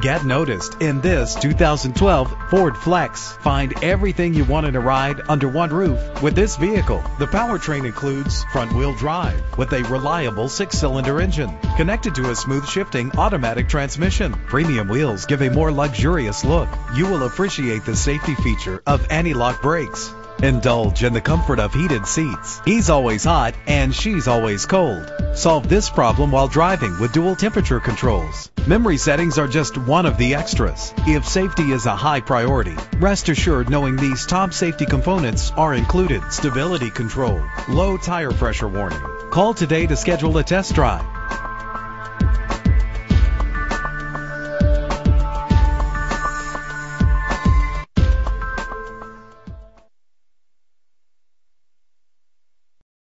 Get noticed in this 2012 Ford Flex. Find everything you want in a ride under one roof with this vehicle. The powertrain includes front-wheel drive with a reliable six-cylinder engine connected to a smooth shifting automatic transmission. Premium wheels give a more luxurious look. You will appreciate the safety feature of anti-lock brakes. Indulge in the comfort of heated seats. He's always hot and she's always cold. Solve this problem while driving with dual temperature controls. Memory settings are just one of the extras. If safety is a high priority, rest assured knowing these top safety components are included. Stability control, low tire pressure warning. Call today to schedule a test drive.